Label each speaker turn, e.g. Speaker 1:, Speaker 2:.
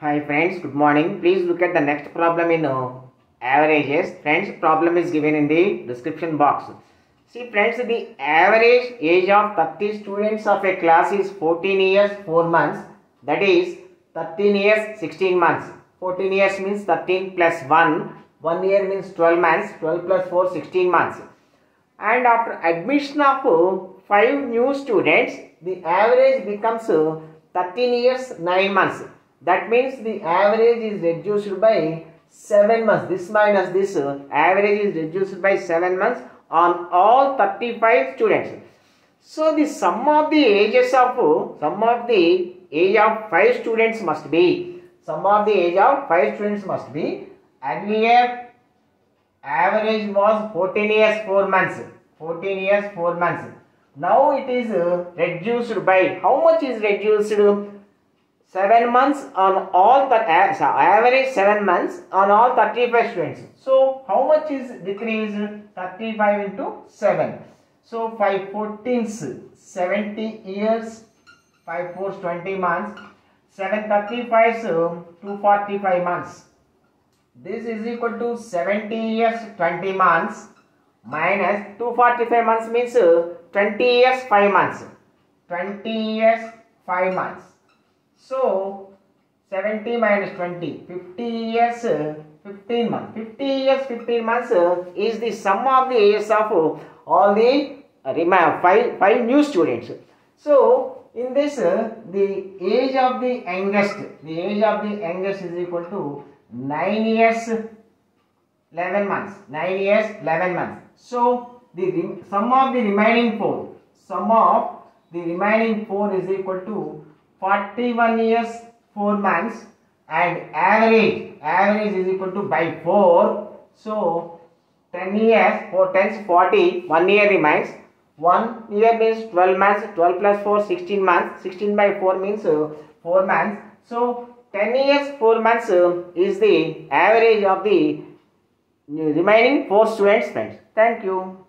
Speaker 1: Hi friends, good morning. Please look at the next problem in uh, averages. Friends, problem is given in the description box. See friends, the average age of 30 students of a class is 14 years 4 months. That is 13 years 16 months. 14 years means 13 plus 1. 1 year means 12 months. 12 plus 4 16 months. And after admission of uh, 5 new students, the average becomes uh, 13 years 9 months. That means the average is reduced by 7 months. This minus this uh, average is reduced by 7 months on all 35 students. So the sum of the ages of uh, sum of the age of 5 students must be sum of the age of 5 students must be earlier average was 14 years 4 months 14 years 4 months now it is uh, reduced by how much is reduced 7 months on all the average 7 months on all 35 students. So how much is decreased? 35 into 7 so 5 14s 70 years. 5 4s 20 months. 7 35s uh, 245 months. This is equal to 70 years 20 months. Minus 245 months means uh, 20 years 5 months. 20 years 5 months. so 70 minus 20 50 years uh, 15 months. 50 years 15 months is the sum of the ages of all the uh, five, five new students. So in this uh, the age of the youngest the age of the youngest is equal to 9 years 11 months. 9 years 11 months. So the sum of the remaining four sum of the remaining four is equal to 41 years 4 months and average average is equal to by 4 so 10 years 4 10s 40 1 year remains. 1 year means 12 months 12 plus 4 16 months. 16 by 4 means uh, 4 months. So 10 years 4 months uh, is the average of the remaining 4 students friends. Thank you